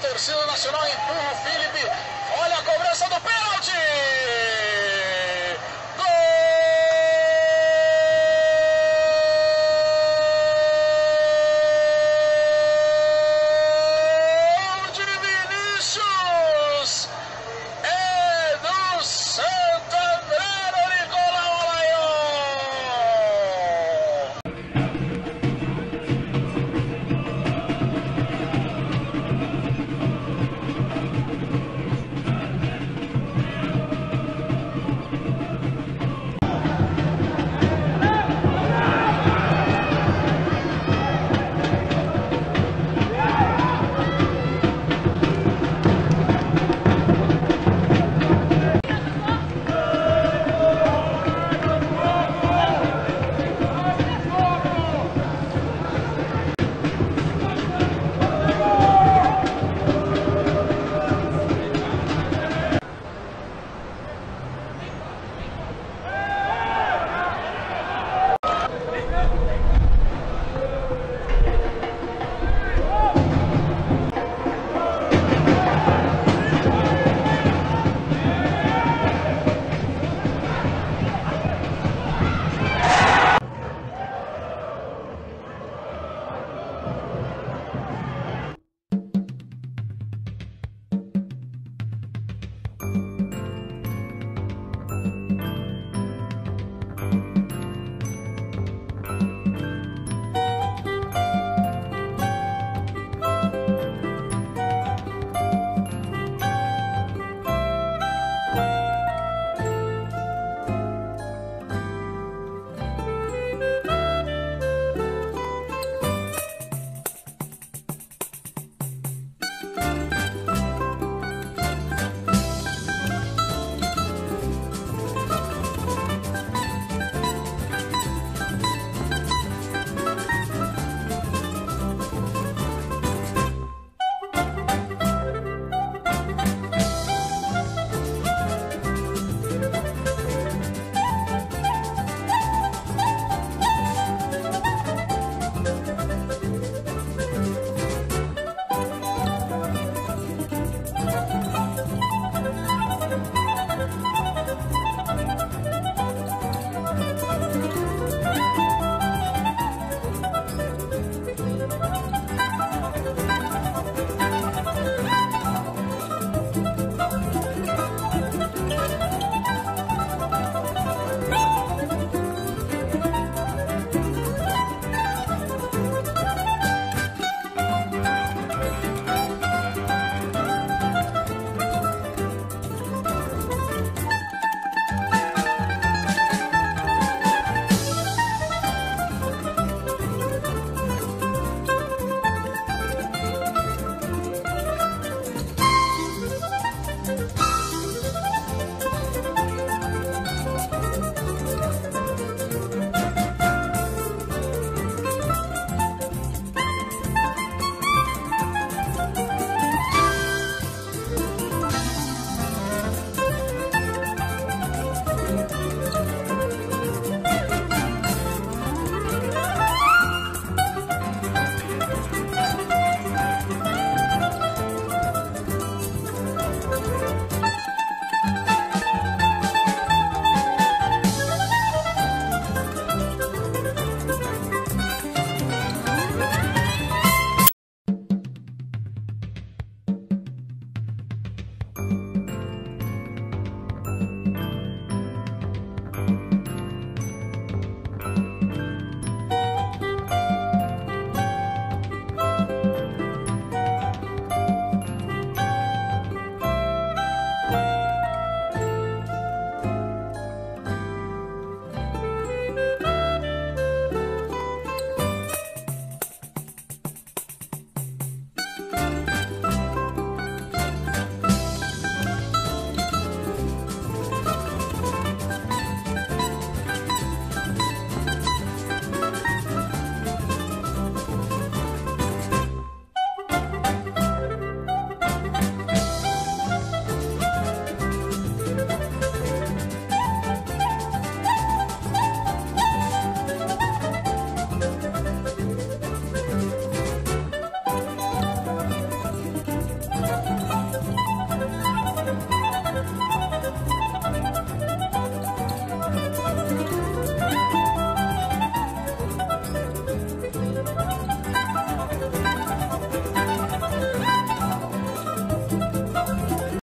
torcida nacional empurra o やった! Bye.